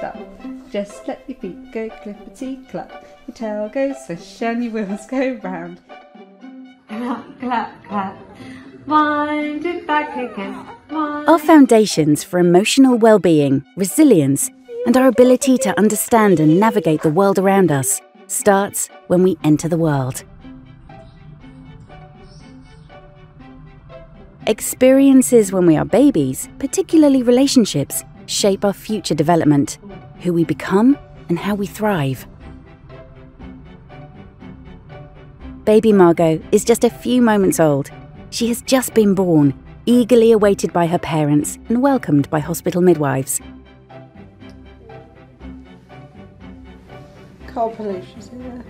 stop. Just let your feet go clippity clop. Your tail goes swish and your wheels go round. Clap, clap, clap. Wind it back again. Wind Our foundations for emotional well-being, resilience, and our ability to understand and navigate the world around us starts when we enter the world. Experiences when we are babies, particularly relationships, shape our future development, who we become, and how we thrive. Baby Margot is just a few moments old. She has just been born, eagerly awaited by her parents and welcomed by hospital midwives. Can't believe she's in there.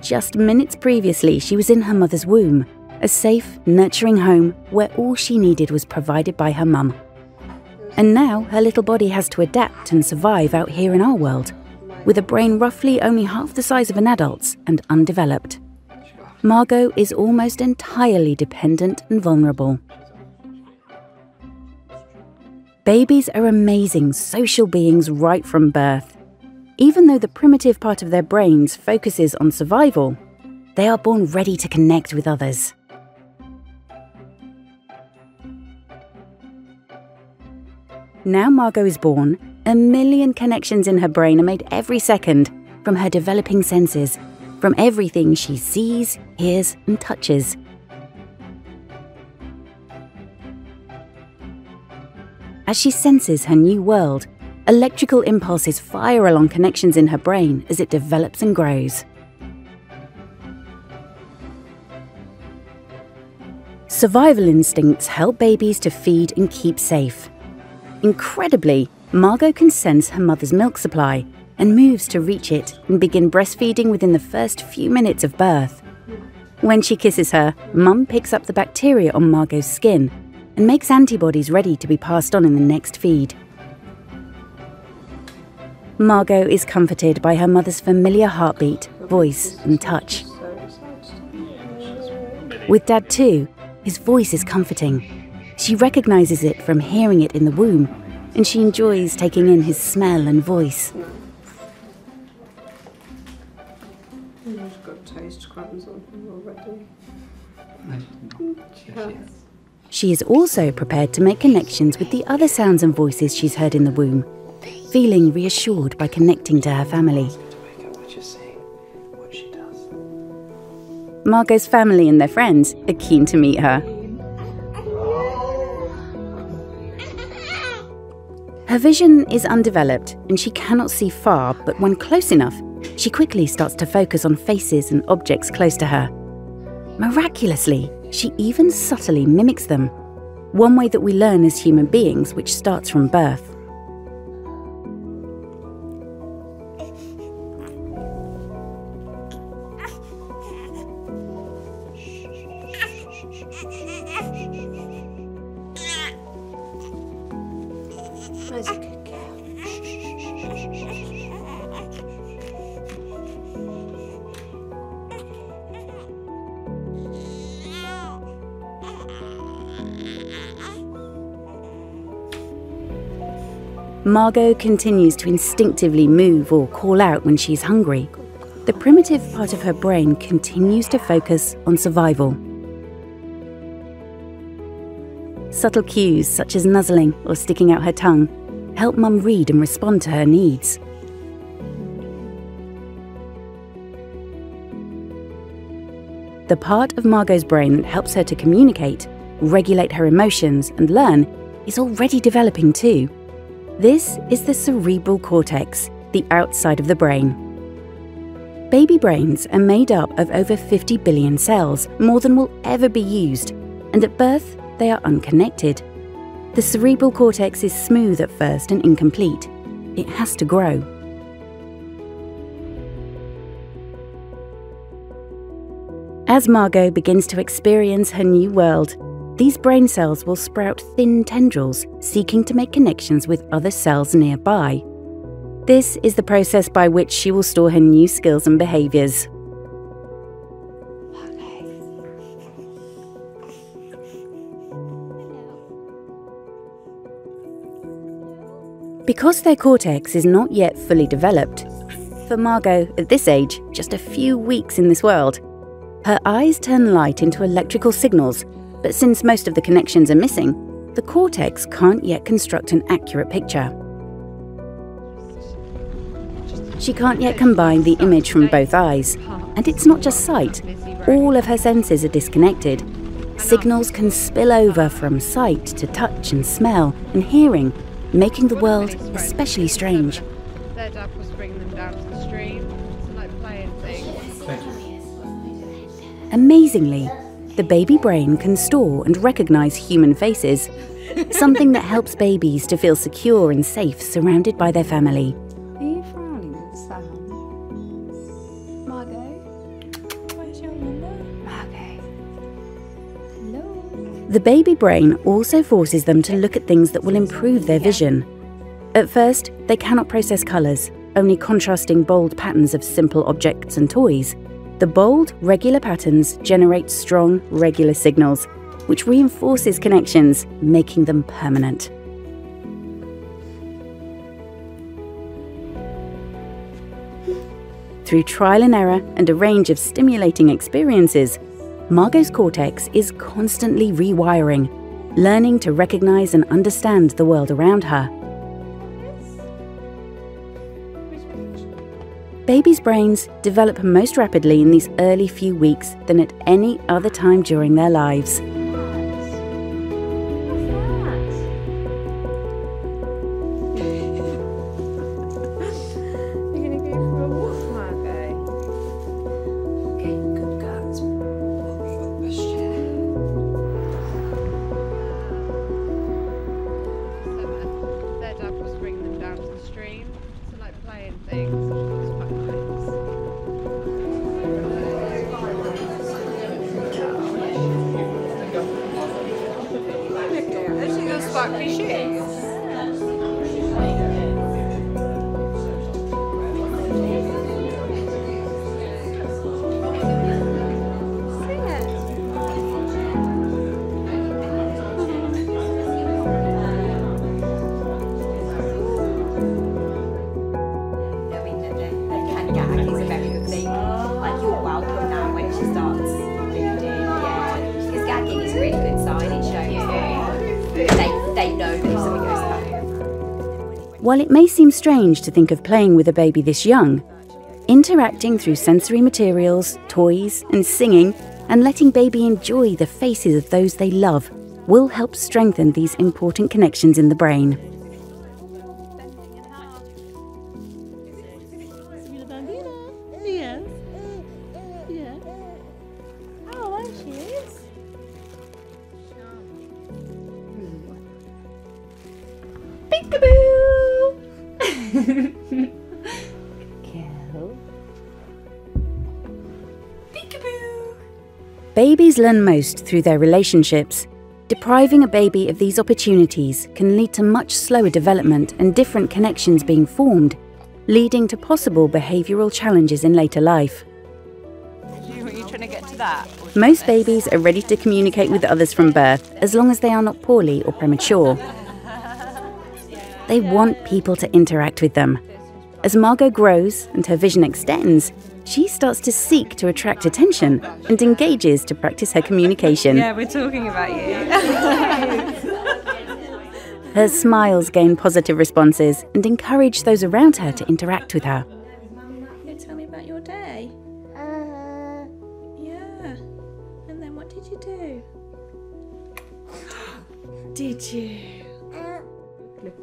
Just minutes previously, she was in her mother's womb, a safe, nurturing home where all she needed was provided by her mum. And now her little body has to adapt and survive out here in our world, with a brain roughly only half the size of an adult's and undeveloped. Margot is almost entirely dependent and vulnerable. Babies are amazing social beings right from birth. Even though the primitive part of their brains focuses on survival, they are born ready to connect with others. Now Margot is born, a million connections in her brain are made every second from her developing senses, from everything she sees, hears, and touches. As she senses her new world, electrical impulses fire along connections in her brain as it develops and grows. Survival instincts help babies to feed and keep safe. Incredibly, Margot can sense her mother's milk supply and moves to reach it and begin breastfeeding within the first few minutes of birth. When she kisses her, Mum picks up the bacteria on Margot's skin and makes antibodies ready to be passed on in the next feed. Margot is comforted by her mother's familiar heartbeat, voice, and touch. With Dad too, his voice is comforting. She recognises it from hearing it in the womb, and she enjoys taking in his smell and voice. She's got toast crumbs on her already. She is also prepared to make connections with the other sounds and voices she's heard in the womb, feeling reassured by connecting to her family. Margot's family and their friends are keen to meet her. Her vision is undeveloped and she cannot see far, but when close enough, she quickly starts to focus on faces and objects close to her. Miraculously, she even subtly mimics them, one way that we learn as human beings, which starts from birth. Margot continues to instinctively move or call out when she's hungry. The primitive part of her brain continues to focus on survival. Subtle cues such as nuzzling or sticking out her tongue help Mum read and respond to her needs. The part of Margot's brain that helps her to communicate, regulate her emotions, and learn is already developing too. This is the cerebral cortex, the outside of the brain. Baby brains are made up of over 50 billion cells, more than will ever be used, and at birth they are unconnected. The cerebral cortex is smooth at first and incomplete. It has to grow. As Margot begins to experience her new world, these brain cells will sprout thin tendrils, seeking to make connections with other cells nearby. This is the process by which she will store her new skills and behaviours. Because their cortex is not yet fully developed, for Margot at this age, just a few weeks in this world, her eyes turn light into electrical signals, but since most of the connections are missing, the cortex can't yet construct an accurate picture. She can't yet combine the image from both eyes, and it's not just sight, all of her senses are disconnected. Signals can spill over from sight to touch and smell and hearing, making the world especially strange. Amazingly, the baby brain can store and recognize human faces, something that helps babies to feel secure and safe surrounded by their family. Are you frowning at Sam? Margot? Where's your number? Margot. Hello? The baby brain also forces them to look at things that will improve their vision. At first, they cannot process colours, only contrasting bold patterns of simple objects and toys. The bold, regular patterns generate strong, regular signals, which reinforces connections, making them permanent. Through trial and error and a range of stimulating experiences, Margot's cortex is constantly rewiring, learning to recognize and understand the world around her. Babies' brains develop most rapidly in these early few weeks than at any other time during their lives. While it may seem strange to think of playing with a baby this young, interacting through sensory materials, toys, and singing, and letting baby enjoy the faces of those they love will help strengthen these important connections in the brain. Peekaboo! Kill. Babies learn most through their relationships. Depriving a baby of these opportunities can lead to much slower development and different connections being formed, leading to possible behavioural challenges in later life. You, are you trying to get to that? Most babies are ready to communicate with others from birth as long as they are not poorly or premature. They want people to interact with them. As Margot grows and her vision extends, she starts to seek to attract attention and engages to practice her communication. Yeah, we're talking about you. Her smiles gain positive responses and encourage those around her to interact with her. you tell me about your day. Uh-huh. Yeah. And then what did you do? Did you?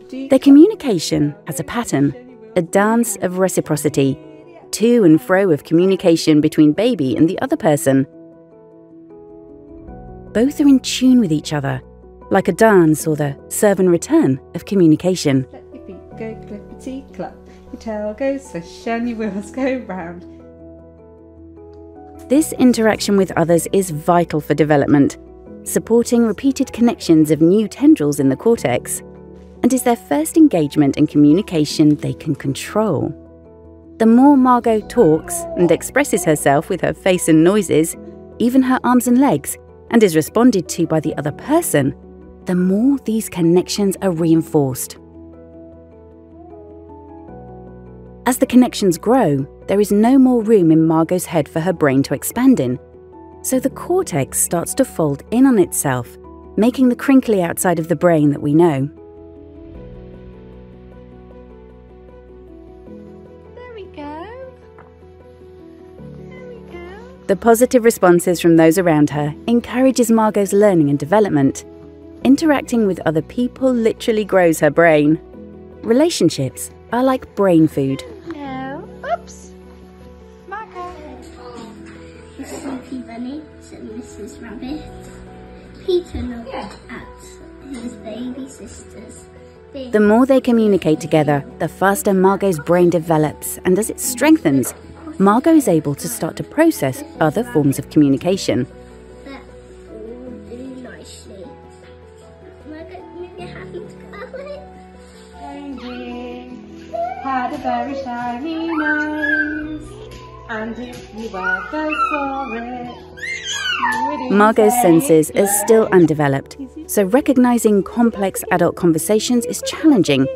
Their communication has a pattern, a dance of reciprocity, to and fro of communication between baby and the other person. Both are in tune with each other, like a dance or the serve and return of communication. Let your feet go clippity clap. Your tail goes swish and your wheels go round. This interaction with others is vital for development, supporting repeated connections of new tendrils in the cortex, and is their first engagement and communication they can control. The more Margot talks and expresses herself with her face and noises, even her arms and legs, and is responded to by the other person, the more these connections are reinforced. As the connections grow, there is no more room in Margot's head for her brain to expand in. So the cortex starts to fold in on itself, making the crinkly outside of the brain that we know. The positive responses from those around her encourages Margot's learning and development. Interacting with other people literally grows her brain. Relationships are like brain food. No. Oops. Margot. Sleepy Bunny, said Mrs. Rabbit. Peter looked at his baby sisters. They The more they communicate together, the faster Margot's brain develops, and as it strengthens, Margot is able to start to process other forms of communication. that all do nicely. Margaret, maybe you're happy to go away? Changing. Had a very shiny nose. And if you ever saw it, Margot's senses are still undeveloped, so recognizing complex adult conversations is challenging.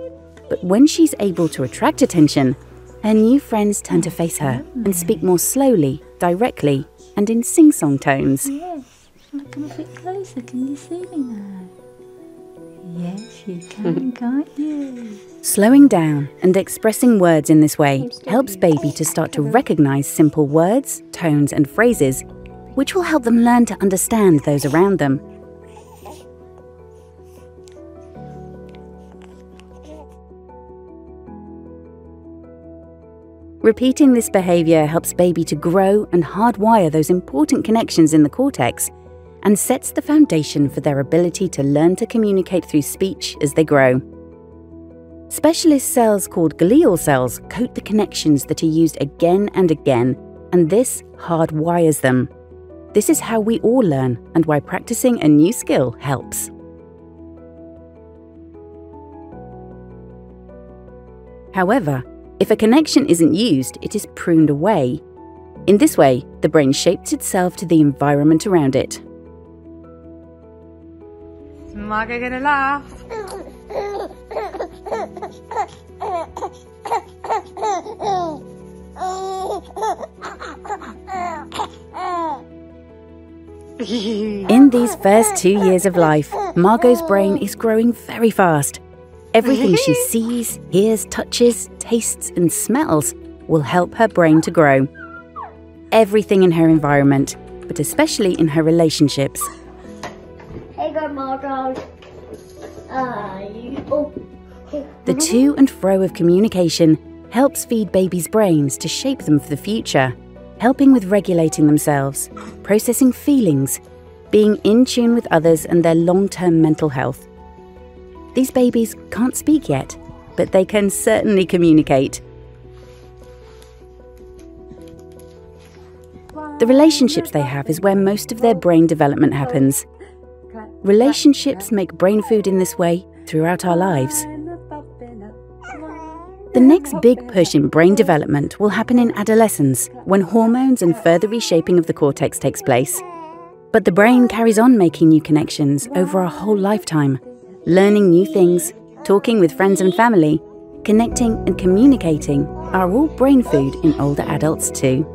But when she's able to attract attention, her new friends turn to face her and speak more slowly, directly, and in sing song tones. Yes. Come a bit closer. Can you see me now? Yes, you can, can't you? Slowing down and expressing words in this way helps baby to start to recognize simple words, tones, and phrases, which will help them learn to understand those around them. Repeating this behavior helps baby to grow and hardwire those important connections in the cortex and sets the foundation for their ability to learn to communicate through speech as they grow. Specialist cells called glial cells coat the connections that are used again and again, and this hardwires them. This is how we all learn and why practicing a new skill helps. However, if a connection isn't used, it is pruned away. In this way, the brain shapes itself to the environment around it. Is Margot gonna laugh? In these first two years of life, Margot's brain is growing very fast. Everything she sees, hears, touches, tastes, and smells will help her brain to grow. Everything in her environment, but especially in her relationships. Hey, Margot. Ah, you. Oh. The to and fro of communication helps feed babies' brains to shape them for the future, helping with regulating themselves, processing feelings, being in tune with others and their long term mental health. These babies can't speak yet, but they can certainly communicate. The relationships they have is where most of their brain development happens. Relationships make brain food in this way throughout our lives. The next big push in brain development will happen in adolescence when hormones and further reshaping of the cortex takes place. But the brain carries on making new connections over a whole lifetime, learning new things, talking with friends and family, connecting and communicating are all brain food in older adults too.